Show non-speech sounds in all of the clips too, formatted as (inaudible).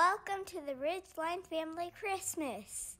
Welcome to the Ridgeline Family Christmas.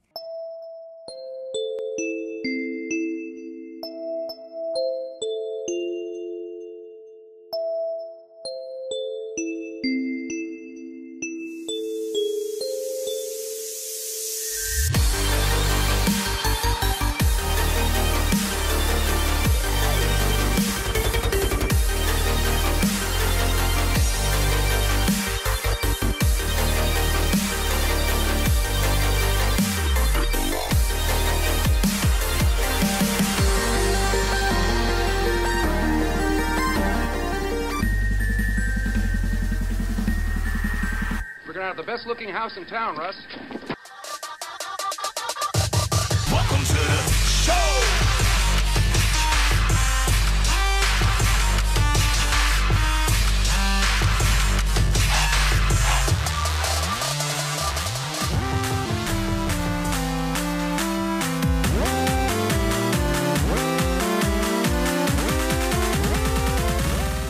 Looking house in town, Russ. Welcome to the show.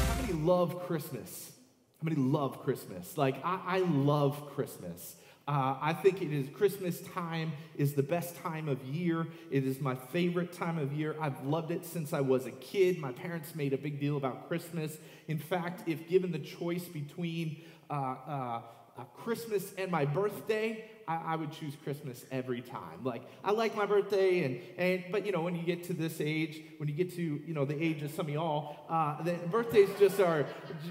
How many love Christmas? How many love Christmas? Like, I, I love Christmas. Uh, I think it is Christmas time is the best time of year. It is my favorite time of year. I've loved it since I was a kid. My parents made a big deal about Christmas. In fact, if given the choice between uh, uh, Christmas and my birthday, I, I would choose Christmas every time. Like I like my birthday, and and but you know when you get to this age, when you get to you know the age of some of y'all, uh, the birthdays just are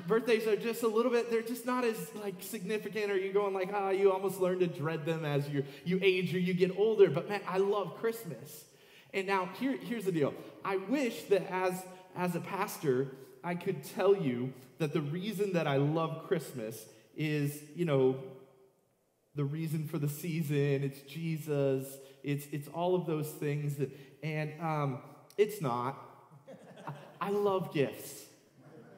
birthdays are just a little bit. They're just not as like significant, or you're going like ah, you almost learn to dread them as you you age or you get older. But man, I love Christmas. And now here, here's the deal. I wish that as as a pastor, I could tell you that the reason that I love Christmas is, you know, the reason for the season, it's Jesus, it's, it's all of those things. That, and um, it's not. I, I love gifts.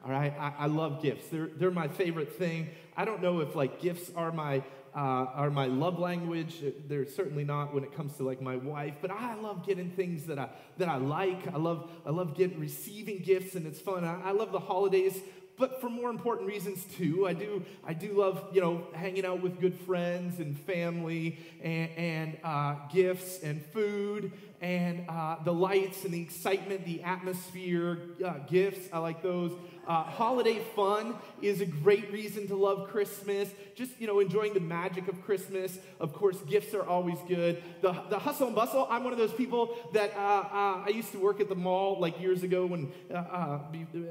All right, I, I love gifts. They're, they're my favorite thing. I don't know if like gifts are my uh, are my love language. They're certainly not when it comes to like my wife, but I love getting things that I that I like. I love I love getting receiving gifts, and it's fun. I, I love the holidays but for more important reasons too. I do, I do love, you know, hanging out with good friends and family and, and uh, gifts and food and uh, the lights and the excitement, the atmosphere, uh, gifts. I like those. Uh, holiday fun is a great reason to love Christmas. Just, you know, enjoying the magic of Christmas. Of course, gifts are always good. The, the hustle and bustle, I'm one of those people that uh, uh, I used to work at the mall like years ago when uh,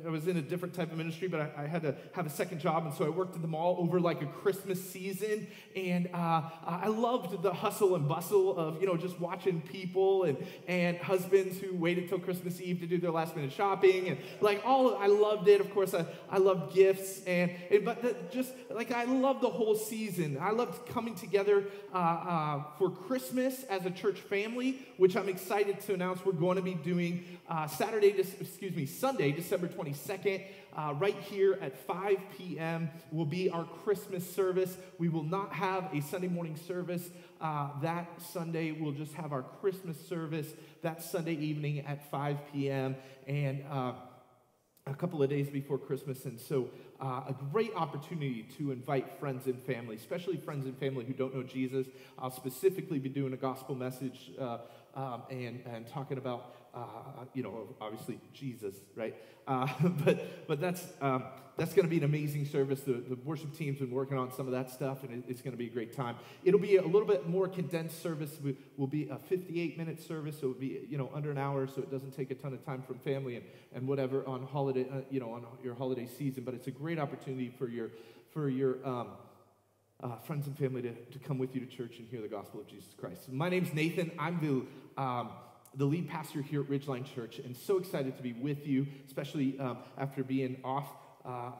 I was in a different type of ministry, but I, I, had to have a second job. And so I worked at the mall over like a Christmas season. And I loved the hustle and bustle of, you know, just watching people and, and husbands who waited till Christmas Eve to do their last minute shopping. And like all, I loved it of course, I, I love gifts, and, and but the, just like I love the whole season. I loved coming together uh, uh, for Christmas as a church family, which I'm excited to announce we're going to be doing uh, Saturday, excuse me, Sunday, December 22nd. Uh, right here at 5 p.m. will be our Christmas service. We will not have a Sunday morning service uh, that Sunday. We'll just have our Christmas service that Sunday evening at 5 p.m. And uh, a couple of days before Christmas. And so, uh, a great opportunity to invite friends and family, especially friends and family who don't know Jesus. I'll specifically be doing a gospel message uh, um, and, and talking about uh, you know, obviously Jesus, right? Uh, (laughs) but but that's um, that's going to be an amazing service. The, the worship team's been working on some of that stuff, and it, it's going to be a great time. It'll be a little bit more condensed service. We, will be a 58 minute service, so it'll be you know under an hour, so it doesn't take a ton of time from family and, and whatever on holiday, uh, you know, on your holiday season. But it's a great opportunity for your for your um, uh, friends and family to, to come with you to church and hear the gospel of Jesus Christ. My name's Nathan. I'm the um, the lead pastor here at Ridgeline Church, and so excited to be with you, especially um, after being off uh, uh,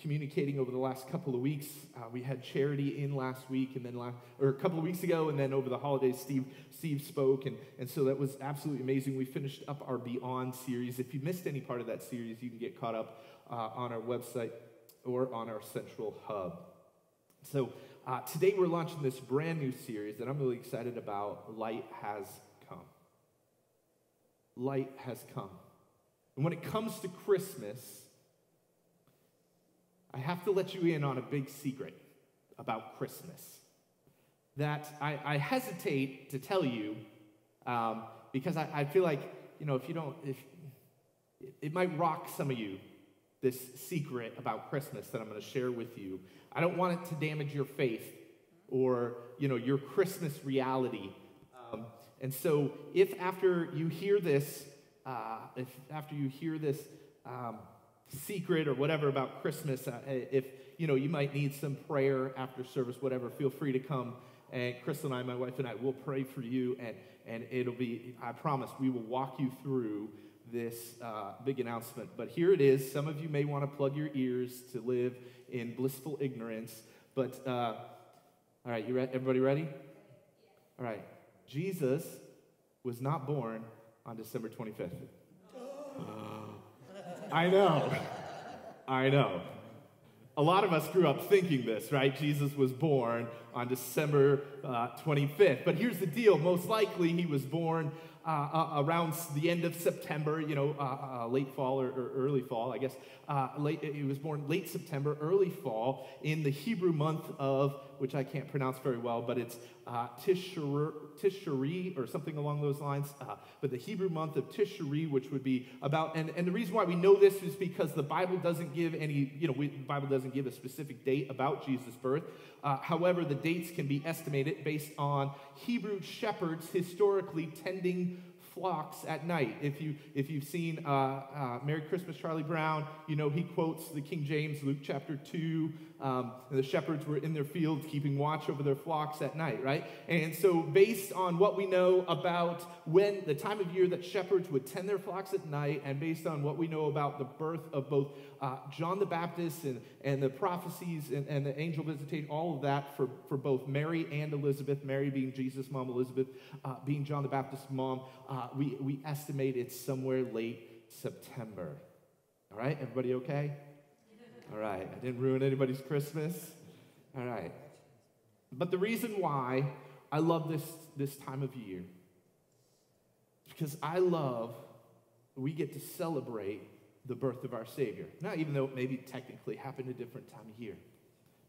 communicating over the last couple of weeks. Uh, we had Charity in last week, and then last, or a couple of weeks ago, and then over the holidays, Steve Steve spoke, and, and so that was absolutely amazing. We finished up our Beyond series. If you missed any part of that series, you can get caught up uh, on our website or on our central hub. So uh, today we're launching this brand new series that I'm really excited about. Light has light has come. And when it comes to Christmas, I have to let you in on a big secret. about Christmas that I, I hesitate to tell you um, because I, I feel like, you know, if you don't, if, it might rock some of you, this secret about Christmas that I'm going to share with you. I don't want it to damage your faith or, you know, your Christmas reality. Um, and so if after you hear this, uh, if after you hear this um, secret or whatever about Christmas, uh, if, you know, you might need some prayer after service, whatever, feel free to come and Chris and I, my wife and I, will pray for you, and, and it'll be, I promise, we will walk you through this uh, big announcement. But here it is. Some of you may want to plug your ears to live in blissful ignorance. But, uh, all right, you re- everybody ready? All right. Jesus was not born on December 25th. (gasps) I know. I know. A lot of us grew up thinking this, right? Jesus was born on December uh, 25th. But here's the deal most likely he was born uh, uh, around the end of September, you know, uh, uh, late fall or, or, early fall, I guess. Uh, late, he was born late September, early fall, in the Hebrew month of, which I can't pronounce very well, but it's uh, Tishri or something along those lines. Uh, but the Hebrew month of Tishri, which would be about, and, and the reason why we know this is because the Bible doesn't give any, you know, we, the Bible doesn't give a specific date about Jesus' birth. Uh, however, the dates can be estimated based on Hebrew shepherds historically tending flocks at night. If, you, if you've seen uh, uh, Merry Christmas, Charlie Brown, you know he quotes the King James, Luke chapter 2. Um, the shepherds were in their fields keeping watch over their flocks at night, right? And so, based on what we know about when the time of year that shepherds would tend their flocks at night, and based on what we know about the birth of both uh, John the Baptist and, and the prophecies and, and the angel visitation, all of that for, for both Mary and Elizabeth, Mary being Jesus' mom, Elizabeth uh, being John the Baptist's mom, uh, we, we estimate it's somewhere late September. All right, everybody okay? All right, I didn't ruin anybody's Christmas. All right. But the reason why I love this, this time of year is because I love we get to celebrate the birth of our Savior. Now, even though it maybe technically happened a different time of year.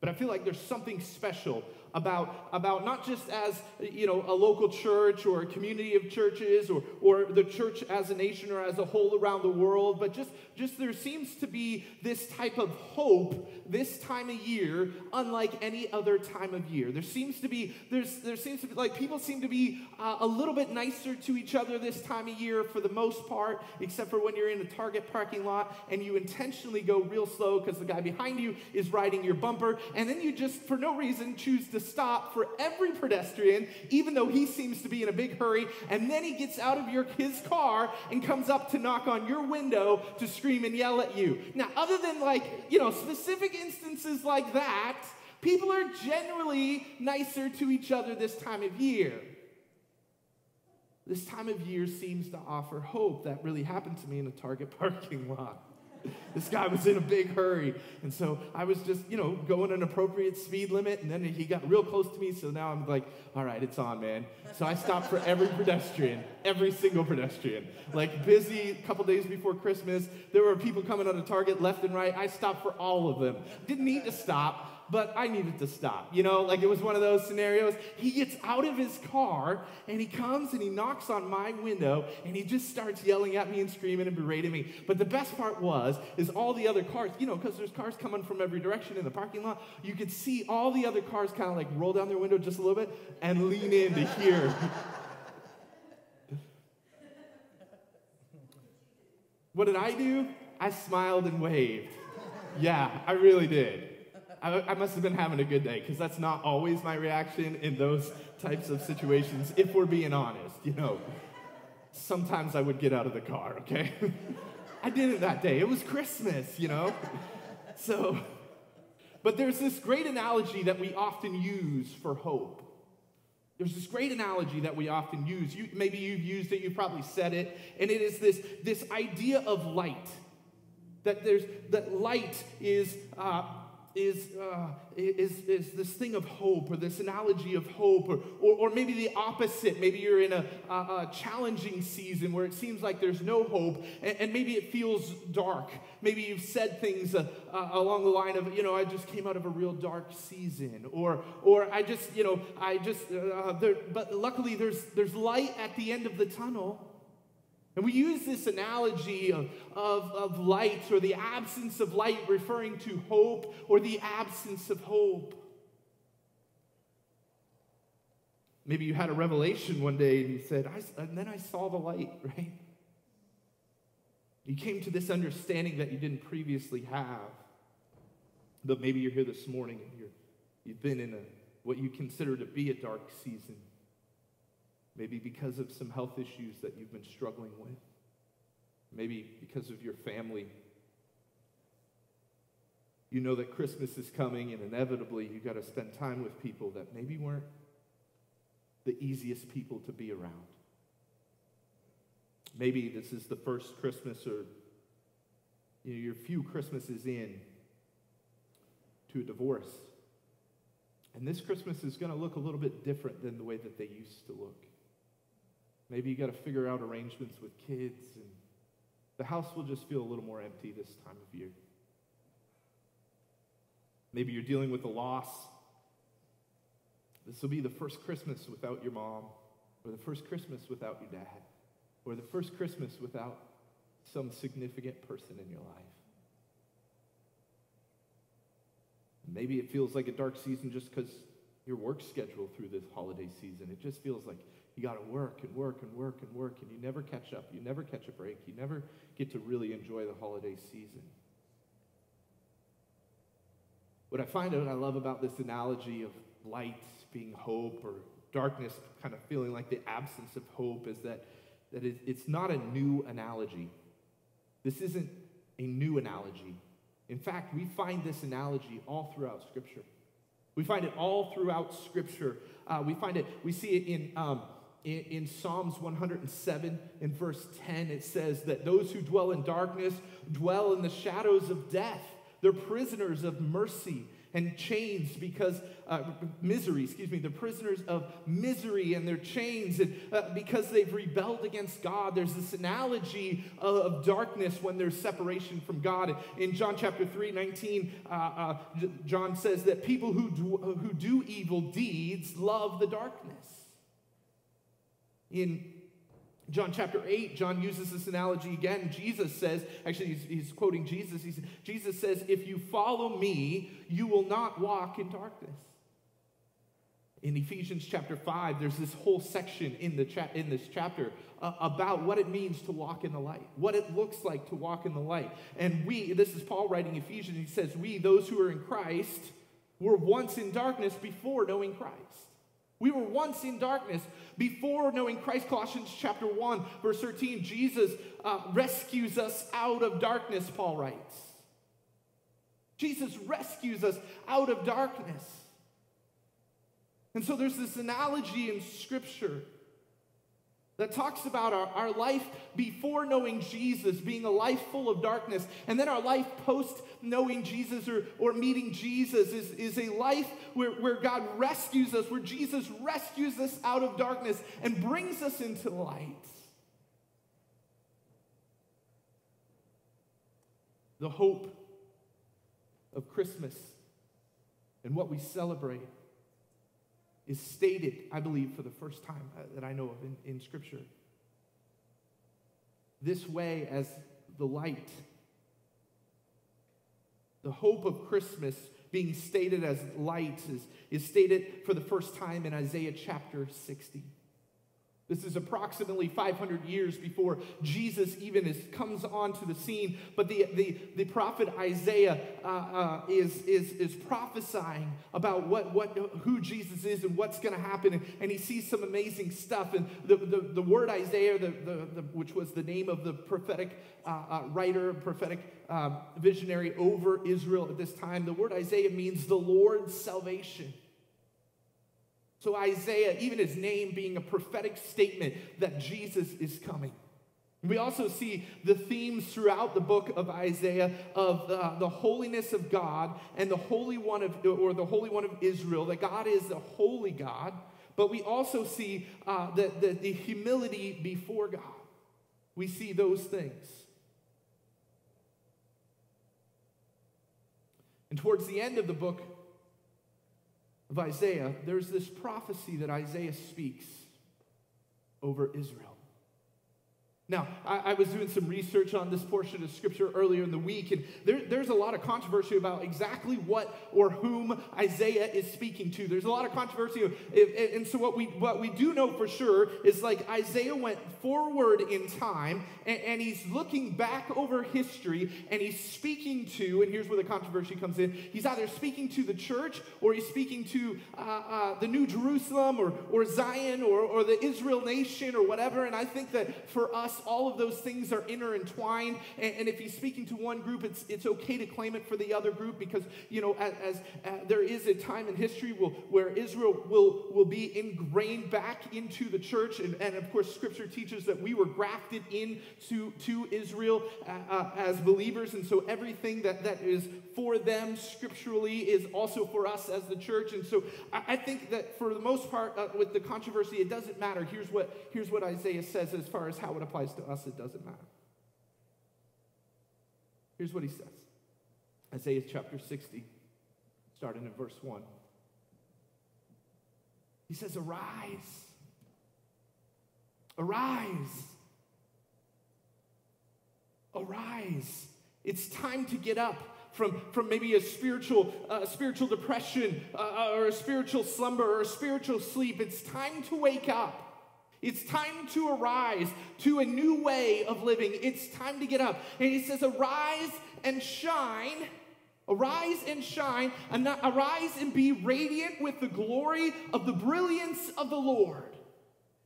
But I feel like there's something special about, about not just as you know a local church or a community of churches or, or the church as a nation or as a whole around the world, but just, just there seems to be this type of hope this time of year unlike any other time of year. There seems to be, there's, there seems to be, like people seem to be uh, a little bit nicer to each other this time of year for the most part, except for when you're in a Target parking lot and you intentionally go real slow because the guy behind you is riding your bumper, and then you just, for no reason, choose to stop for every pedestrian, even though he seems to be in a big hurry, and then he gets out of your, his car and comes up to knock on your window to scream and yell at you. Now, other than like, you know, specific instances like that, people are generally nicer to each other this time of year. This time of year seems to offer hope. That really happened to me in a Target (laughs) parking lot. This guy was in a big hurry. And so I was just, you know, going an appropriate speed limit. And then he got real close to me. So now I'm like, all right, it's on, man. So I stopped for every pedestrian, every single pedestrian. Like busy, couple days before Christmas, there were people coming out of Target left and right. I stopped for all of them. Didn't need to stop but I needed to stop. You know, like it was one of those scenarios. He gets out of his car and he comes and he knocks on my window and he just starts yelling at me and screaming and berating me. But the best part was, is all the other cars, you know, because there's cars coming from every direction in the parking lot, you could see all the other cars kind of like roll down their window just a little bit and lean in to hear. (laughs) what did I do? I smiled and waved. Yeah, I really did. I, I must have been having a good day because that's not always my reaction in those types of situations, if we're being honest, you know. Sometimes I would get out of the car, okay? (laughs) I did it that day. It was Christmas, you know? So, but there's this great analogy that we often use for hope. There's this great analogy that we often use. You, maybe you've used it, you've probably said it, and it is this, this idea of light. That there's that light is uh, is, uh, is, is this thing of hope or this analogy of hope, or, or, or maybe the opposite. Maybe you're in a, a, a, challenging season where it seems like there's no hope, and, and maybe it feels dark. Maybe you've said things uh, uh, along the line of, you know, I just came out of a real dark season, or, or I just, you know, I just, uh, there, but luckily there's, there's light at the end of the tunnel. And we use this analogy of, of, of light or the absence of light referring to hope or the absence of hope. Maybe you had a revelation one day and you said, and then I saw the light, (laughs) right? You came to this understanding that you didn't previously have. But maybe you're here this morning and you're, you've been in a, what you consider to be a dark season. Maybe because of some health issues that you've been struggling with. Maybe because of your family. You know that Christmas is coming, and inevitably you've got to spend time with people that maybe weren't the easiest people to be around. Maybe this is the first Christmas or you know, you're few Christmases in to a divorce. And this Christmas is going to look a little bit different than the way that they used to look. Maybe you got to figure out arrangements with kids, and the house will just feel a little more empty this time of year. Maybe you're dealing with a loss. This will be the first Christmas without your mom, or the first Christmas without your dad, or the first Christmas without some significant person in your life. Maybe it feels like a dark season just because your work schedule through this holiday season. It just feels like you got to work and work and work and work, and you never catch up. You never catch a break. You never get to really enjoy the holiday season. What I find out I love about this analogy of light being hope or darkness kind of feeling like the absence of hope is that, that it's not a new analogy. This isn't a new analogy. In fact, we find this analogy all throughout Scripture. We find it all throughout Scripture. Uh, we find it, we see it in um, in, in, Psalms 107, in verse 10, it says that those who dwell in darkness dwell in the shadows of death. They're prisoners of mercy and chains because uh, misery, excuse me, they're prisoners of misery and their chains and, uh, because they've rebelled against God. There's this analogy of, of, darkness when there's separation from God. In John chapter 3, 19, uh, uh John says that people who do, who do evil deeds love the darkness. In John chapter 8, John uses this analogy again. Jesus says, actually, he's, he's quoting Jesus. He's, Jesus says, If you follow me, you will not walk in darkness. In Ephesians chapter 5, there's this whole section in, the cha- in this chapter uh, about what it means to walk in the light, what it looks like to walk in the light. And we, this is Paul writing Ephesians, he says, We, those who are in Christ, were once in darkness before knowing Christ. We were once in darkness before knowing Christ. Colossians chapter 1, verse 13, Jesus uh, rescues us out of darkness, Paul writes. Jesus rescues us out of darkness. And so there's this analogy in Scripture that talks about our, our life before knowing Jesus being a life full of darkness, and then our life post knowing Jesus or, or meeting Jesus is, is a life where, where God rescues us, where Jesus rescues us out of darkness and brings us into light. The hope of Christmas and what we celebrate is stated, I believe, for the first time uh, that I know of in, in Scripture. This way, as the light, the hope of Christmas being stated as light is, is stated for the first time in Isaiah chapter 60. This is approximately 500 years before Jesus even is, comes onto the scene. But the, the, the prophet Isaiah uh, uh, is, is, is prophesying about what, what, who Jesus is and what's going to happen. And, and, he sees some amazing stuff. And the, the, the word Isaiah, the, the, the, which was the name of the prophetic uh, uh writer, prophetic um, visionary over Israel at this time, the word Isaiah means the Lord's salvation. So, Isaiah, even his name being a prophetic statement that Jesus is coming. We also see the themes throughout the book of Isaiah of uh, the holiness of God and the Holy One of, or the Holy One of Israel, that God is the holy God. But we also see uh, the, the, the humility before God. We see those things. And towards the end of the book of Isaiah, there's this prophecy that Isaiah speaks over Israel. Now, I, I, was doing some research on this portion of scripture earlier in the week, and there, there's a lot of controversy about exactly what or whom Isaiah is speaking to. There's a lot of controversy, and so what we what we do know for sure is like Isaiah went forward in time, and, and he's looking back over history, and he's speaking to, and here's where the controversy comes in. He's either speaking to the church, or he's speaking to uh, uh, the New Jerusalem, or or Zion, or or the Israel nation, or whatever. And I think that for us all of those things are intertwined. And, and, if he's speaking to one group, it's, it's okay to claim it for the other group because, you know, as, as uh, there is a time in history will, where Israel will, will be ingrained back into the church. And, and of course, scripture teaches that we were grafted into to Israel uh, uh, as believers. And so everything that, that is for them scripturally is also for us as the church. And so I, I think that for the most part, uh, with the controversy, it doesn't matter. Here's what, here's what Isaiah says as far as how it applies to us, it doesn't matter. Here's what he says Isaiah chapter 60, starting in verse 1. He says, Arise, arise, arise. It's time to get up from, from maybe a spiritual, uh, spiritual depression uh, or a spiritual slumber or a spiritual sleep. It's time to wake up. It's time to arise to a new way of living. It's time to get up. And he says, Arise and shine. Arise and shine, arise and be radiant with the glory of the brilliance of the Lord.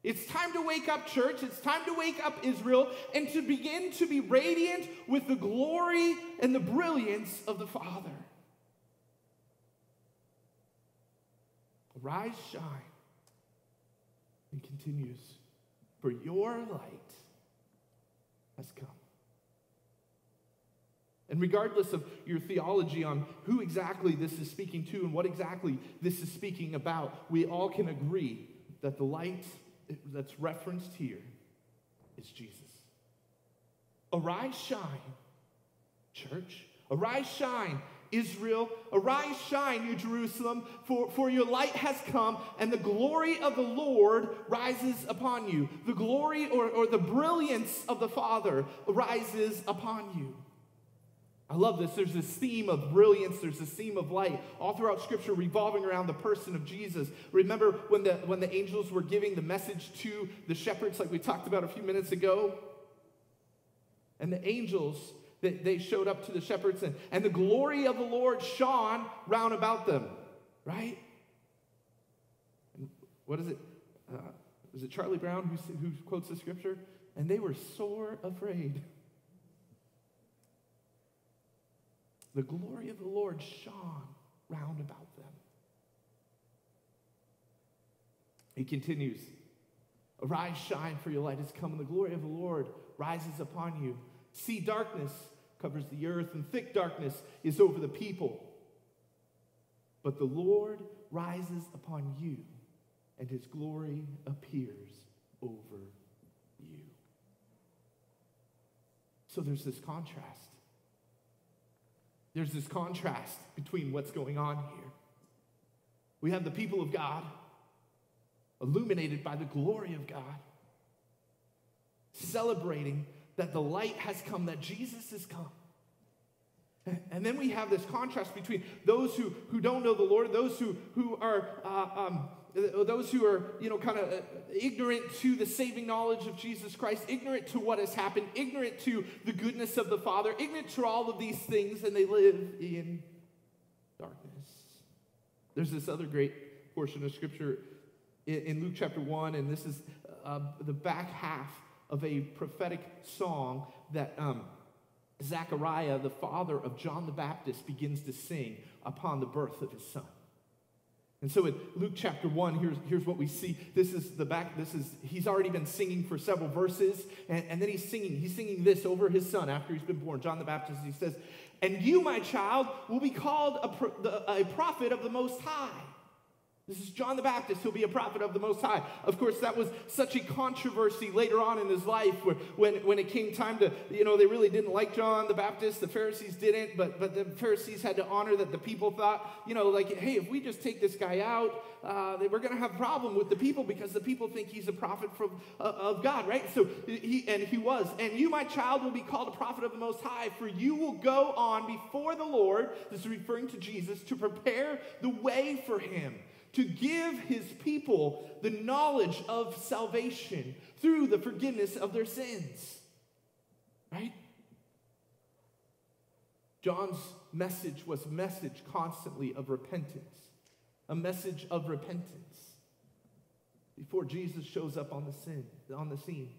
It's time to wake up, church. It's time to wake up, Israel, and to begin to be radiant with the glory and the brilliance of the Father. Arise, shine. And continues, for your light has come. And regardless of your theology on who exactly this is speaking to and what exactly this is speaking about, we all can agree that the light that's referenced here is Jesus. Arise, shine, church. Arise, shine, Israel. Arise, shine, New Jerusalem, for, for your light has come, and the glory of the Lord rises upon you. The glory or, or the brilliance of the Father rises upon you. I love this. There's this theme of brilliance, there's this theme of light all throughout Scripture revolving around the person of Jesus. Remember when the, when the angels were giving the message to the shepherds, like we talked about a few minutes ago? And the angels, they, showed up to the shepherds, and, and the glory of the Lord shone round about them, right? And what is it? Uh, is it Charlie Brown who, who quotes the scripture? And they were sore afraid. The glory of the Lord shone round about them. He continues Arise, shine, for your light has come, and the glory of the Lord rises upon you. See, darkness covers the earth, and thick darkness is over the people. But the Lord rises upon you, and his glory appears over you. So there's this contrast. There's this contrast between what's going on here. We have the people of God illuminated by the glory of God, celebrating that the light has come, that Jesus has come. And then we have this contrast between those who, who don't know the Lord, those who, who are uh, um, those who are, you know, kind of uh, ignorant to the saving knowledge of Jesus Christ, ignorant to what has happened, ignorant to the goodness of the Father, ignorant to all of these things, and they live in darkness. There's this other great portion of scripture in, Luke chapter 1, and this is uh, the back half of a prophetic song that um, Zechariah, the father of John the Baptist, begins to sing upon the birth of his son. And so in Luke chapter 1, here's, here's what we see. This is the back, this is, he's already been singing for several verses, and, and then he's singing, he's singing this over his son after he's been born, John the Baptist. He says, And you, my child, will be called a, pro- the- a prophet of the Most High. This is John the Baptist. He'll be a prophet of the Most High. Of course, that was such a controversy later on in his life where, when, when it came time to, you know, they really didn't like John the Baptist. The Pharisees didn't, but, but the Pharisees had to honor that the people thought, you know, like, hey, if we just take this guy out, uh, we're going to have a problem with the people because the people think he's a prophet from, uh, of God, right? So he, and he was. And you, my child, will be called a prophet of the Most High, for you will go on before the Lord, this is referring to Jesus, to prepare the way for him to give his people the knowledge of salvation through the forgiveness of their sins. Right? John's message was a message constantly of repentance, a message of repentance before Jesus shows up on the, sin, on the scene.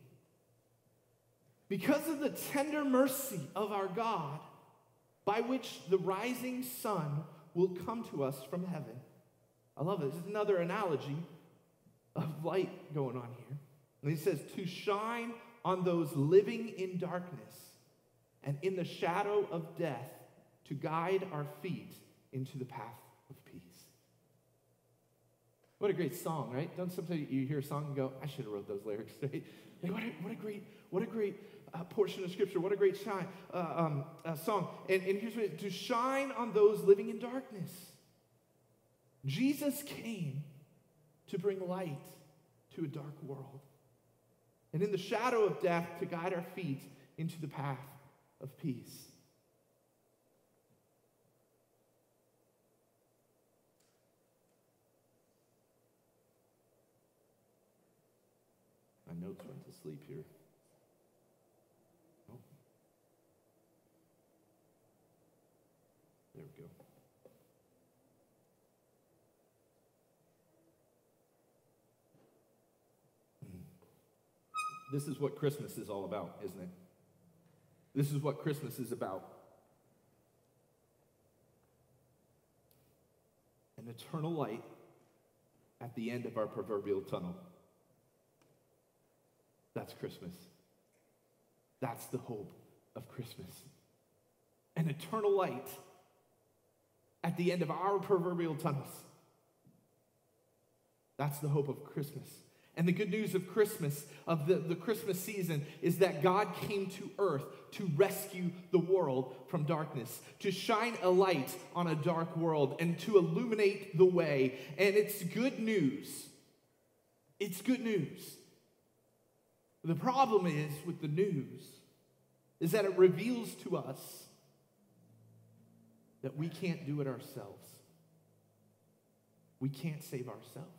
Because of the tender mercy of our God, by which the rising sun will come to us from heaven. I love. This is another analogy of light going on here. And he says, to shine on those living in darkness and in the shadow of death, to guide our feet into the path of peace. What a great song, right? Don't sometimes you hear a song and go, I should have wrote those lyrics, (laughs) right? Like, what, a, what a great, what a great uh, portion of scripture. What a great shine, uh, um, uh, song. And, and here's what it, to shine on those living in darkness. Jesus came to bring light to a dark world. And in the shadow of death, to guide our feet into the path of peace. My notes went to sleep here. Oh. There we go. This is what Christmas is all about, isn't it? This is what Christmas is about. An eternal light at the end of our proverbial tunnel. That's Christmas. That's the hope of Christmas. An eternal light at the end of our proverbial tunnels. That's the hope of Christmas. And the good news of Christmas, of the, the Christmas season, is that God came to earth to rescue the world from darkness, to shine a light on a dark world, and to illuminate the way. And it's good news. It's good news. The problem is with the news is that it reveals to us that we can't do it ourselves. We can't save ourselves.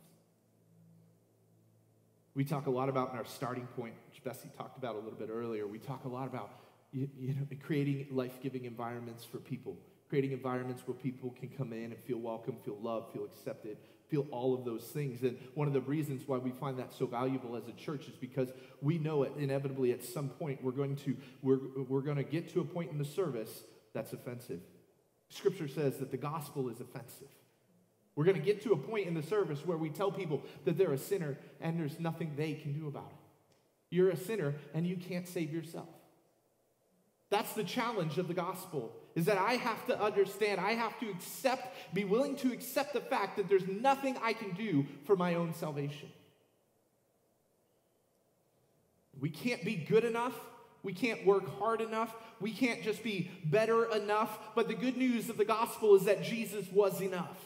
We talk a lot about in our starting point, which Bessie talked about a little bit earlier, we talk a lot about you, you know, creating life-giving environments for people, creating environments where people can come in and feel welcome, feel loved, feel accepted, feel all of those things. And one of the reasons why we find that so valuable as a church is because we know it inevitably at some point we're going to we're, we're going to get to a point in the service that's offensive. Scripture says that the gospel is offensive. We're going to get to a point in the service where we tell people that they're a sinner and there's nothing they can do about it. You're a sinner and you can't save yourself. That's the challenge of the gospel is that I have to understand, I have to accept, be willing to accept the fact that there's nothing I can do for my own salvation. We can't be good enough. We can't work hard enough. We can't just be better enough. But the good news of the gospel is that Jesus was enough.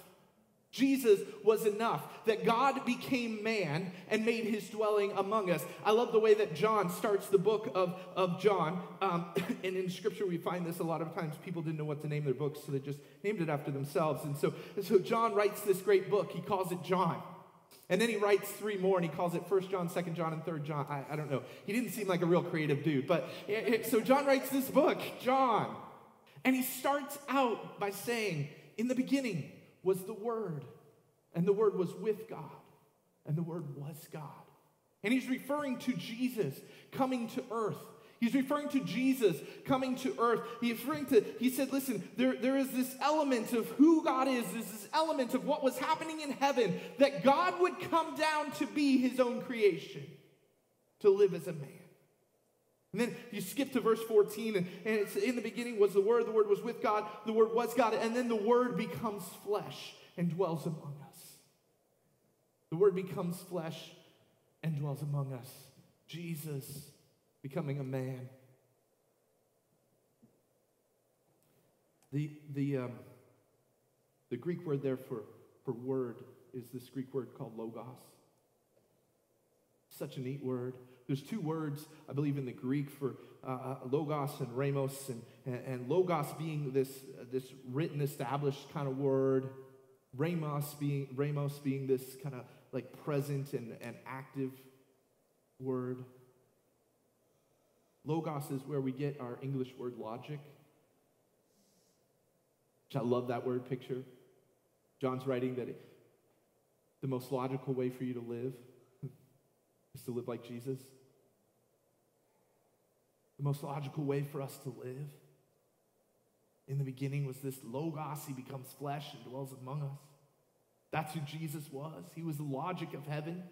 Jesus was enough, that God became man and made his dwelling among us. I love the way that John starts the book of, of John. Um, (coughs) and in scripture, we find this a lot of times. People didn't know what to name their books, so they just named it after themselves. And so, and so John writes this great book. He calls it John. And then he writes three more and he calls it First John, Second John, and Third John. I, I don't know. He didn't seem like a real creative dude. But so John writes this book, John. And he starts out by saying, In the beginning, was the Word, and the Word was with God, and the Word was God. And he's referring to Jesus coming to earth. He's referring to Jesus coming to earth. He's referring to, he said, listen, there, there is this element of who God is, there's this element of what was happening in heaven, that God would come down to be his own creation, to live as a man. And then you skip to verse 14, and, and it's in the beginning was the Word, the Word was with God, the Word was God, and then the Word becomes flesh and dwells among us. The Word becomes flesh and dwells among us. Jesus becoming a man. The, the, um, the Greek word there for, for word is this Greek word called logos. Such a neat word. There's two words, I believe, in the Greek for uh, uh logos and ramos, and, and, logos being this, uh, this written, established kind of word, ramos being, ramos being this kind of like present and, and active word. Logos is where we get our English word logic, which I love that word picture. John's writing that it, the most logical way for you to live is to live like Jesus. The most logical way for us to live. In the beginning was this Logos, he becomes flesh and dwells among us. That's who Jesus was. He was the logic of heaven,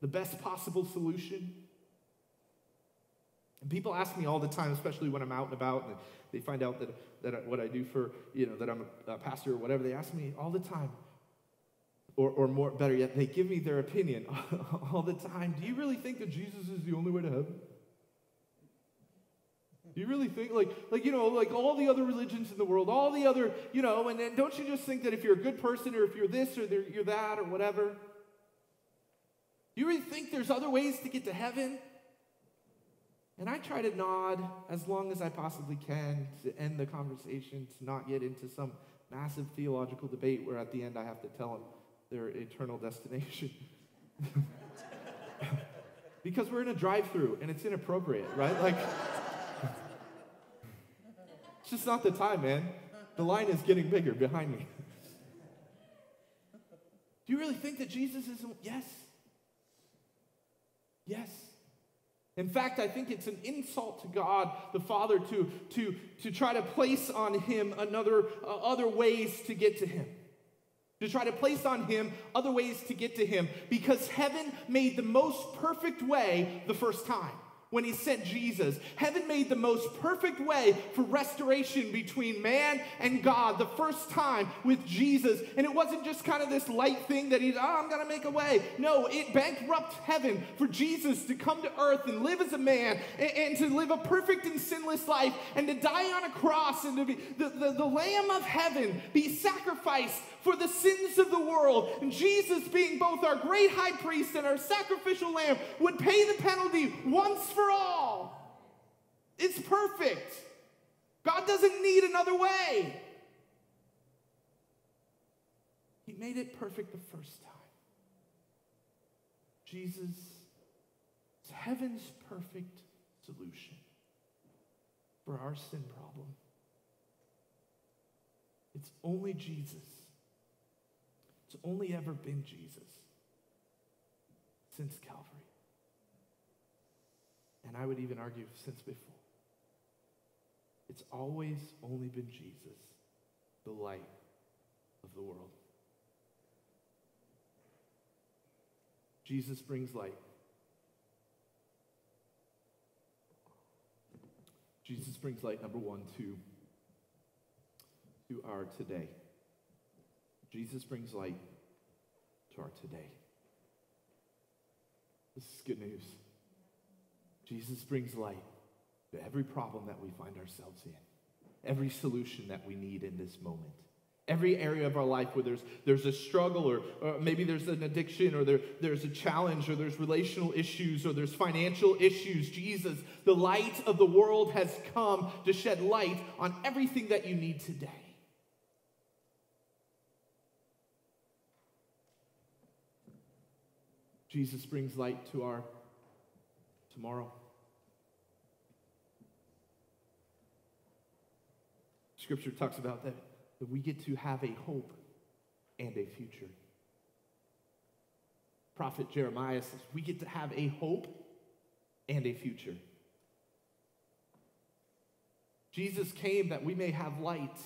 the best possible solution. And people ask me all the time, especially when I'm out and about and they find out that, that what I do for, you know, that I'm a, a pastor or whatever, they ask me all the time, or, or more, better yet, they give me their opinion (laughs) all the time. Do you really think that Jesus is the only way to heaven? Do you really think, like, like, you know, like all the other religions in the world, all the other, you know, and then don't you just think that if you're a good person or if you're this or you're that or whatever? Do you really think there's other ways to get to heaven? And I try to nod as long as I possibly can to end the conversation, to not get into some massive theological debate where at the end I have to tell them their eternal destination. (laughs) because we're in a drive through and it's inappropriate, right? Like, it's just not the time, man. The line is getting bigger behind me. Do you really think that Jesus is? Yes. Yes. In fact, I think it's an insult to God the Father to, to, to try to place on him another uh, other ways to get to him. To try to place on him other ways to get to him because heaven made the most perfect way the first time when he sent Jesus. Heaven made the most perfect way for restoration between man and God the first time with Jesus. And it wasn't just kind of this light thing that he's, oh, I'm going to make a way. No, it bankrupt heaven for Jesus to come to earth and live as a man and, and to live a perfect and sinless life and to die on a cross and to be the, the, the Lamb of heaven be sacrificed for the sins of the world. And Jesus, being both our great high priest and our sacrificial lamb, would pay the penalty once for all. It's perfect. God doesn't need another way. He made it perfect the first time. Jesus is heaven's perfect solution for our sin problem. It's only Jesus it's only ever been Jesus since Calvary. And I would even argue since before. It's always only been Jesus, the light of the world. Jesus brings light. Jesus brings light, number one, to, to our today. Jesus brings light to our today. This is good news. Jesus brings light to every problem that we find ourselves in, every solution that we need in this moment. Every area of our life where there's, there's a struggle, or, or maybe there's an addiction, or there, there's a challenge, or there's relational issues, or there's financial issues. Jesus, the light of the world, has come to shed light on everything that you need today. Jesus brings light to our tomorrow. Scripture talks about that, that we get to have a hope and a future. Prophet Jeremiah says we get to have a hope and a future. Jesus came that we may have light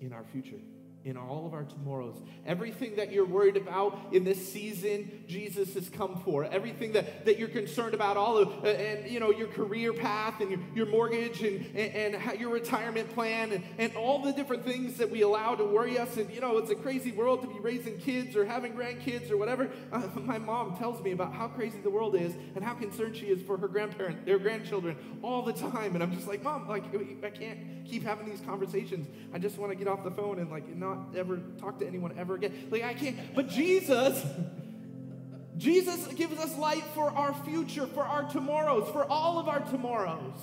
in our future in all of our tomorrows. Everything that you're worried about in this season, Jesus has come for. Everything that, that you're concerned about, all of, uh, and you know, your career path and your, your mortgage and, and, and your retirement plan and, and all the different things that we allow to worry us. And you know, it's a crazy world to be raising kids or having grandkids or whatever. Uh, my mom tells me about how crazy the world is and how concerned she is for her grandparents, their grandchildren all the time. And I'm just like, Mom, like I can't keep having these conversations. I just want to get off the phone and like not not ever talk to anyone ever again. Like, I can't. But Jesus, Jesus gives us light for our future, for our tomorrows, for all of our tomorrows.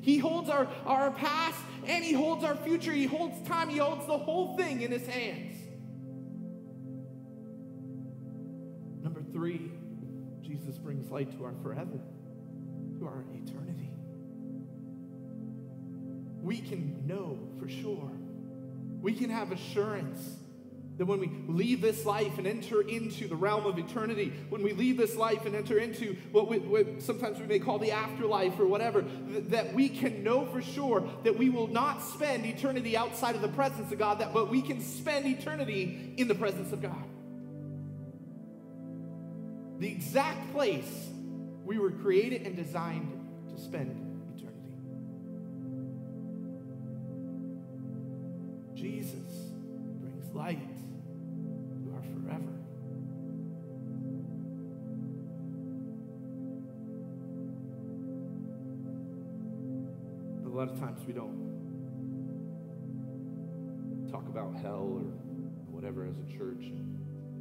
He holds our, our past and He holds our future. He holds time. He holds the whole thing in His hands. Number three, Jesus brings light to our forever, to our eternity. We can know for sure we can have assurance that when we leave this life and enter into the realm of eternity, when we leave this life and enter into what, we, what sometimes we may call the afterlife or whatever, th- that we can know for sure that we will not spend eternity outside of the presence of God, that but we can spend eternity in the presence of God. The exact place we were created and designed to spend Jesus brings light to our forever. A lot of times we don't talk about hell or whatever as a church.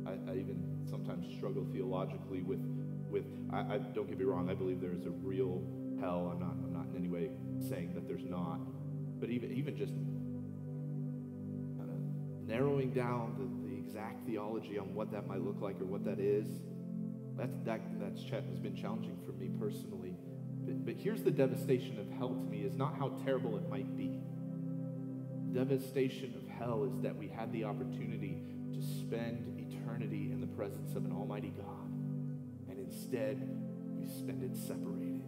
I, I even sometimes struggle theologically with, with I, I, don't get me wrong, I believe there is a real hell. I'm not, I'm not in any way saying that there's not. But even, even just narrowing down the, the exact theology on what that might look like or what that is, that, that, that's has been challenging for me personally. But, but here's the devastation of hell to me is not how terrible it might be. Devastation of hell is that we had the opportunity to spend eternity in the presence of an almighty God. And instead, we spend it separated.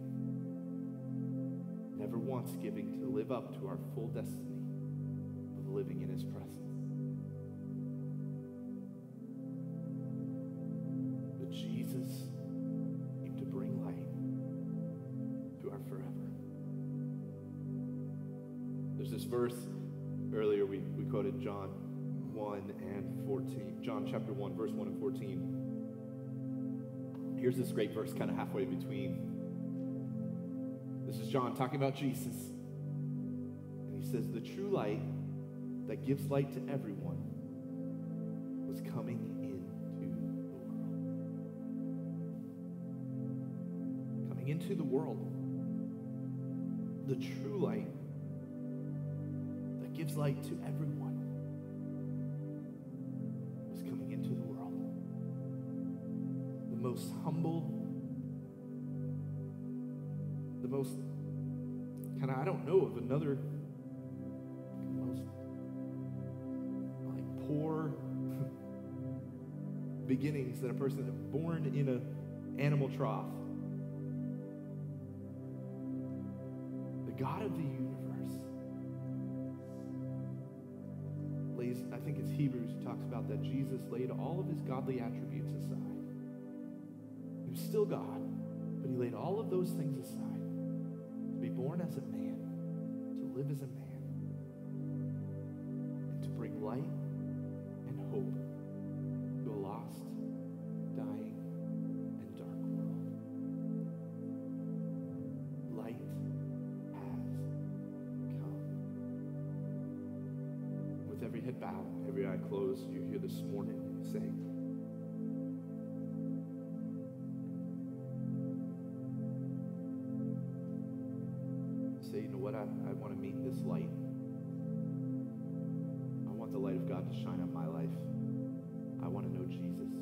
Never once giving to live up to our full destiny of living in his presence. Chapter 1, verse 1 and 14. Here's this great verse kind of halfway between. This is John talking about Jesus. And he says, The true light that gives light to everyone was coming into the world. Coming into the world. The true light that gives light to everyone most humble, the most kind of, I don't know of another most like poor (laughs) beginnings that a person born in an animal trough. The God of the universe lays, I think it's Hebrews who talks about that Jesus laid all of his godly attributes aside. Still God, but he laid all of those things aside to be born as a man, to live as a man, and to bring light and hope to a lost, dying, and dark world. Light has come. with every head bowed, every eye closed, you're here this morning saying, what, I, want to meet this light. I want the light of God to shine on my life. I want to know Jesus.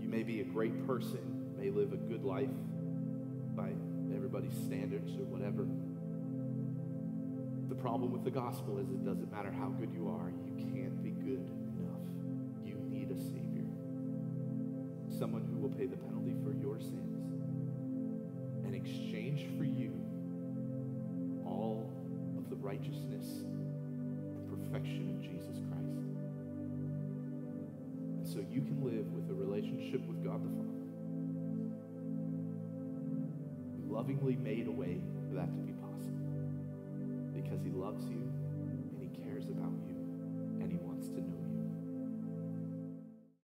You may be a great person, may live a good life by everybody's standards or whatever The problem with the gospel is it doesn't matter how good you are, you can't be good enough. You need a Savior. someone who will pay the penalty for your sins in exchange for you righteousness and perfection of Jesus Christ. And so you can live with a relationship with God the Father who lovingly made a way for that to be possible because he loves you and he cares about you and he wants to know